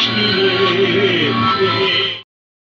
cheated.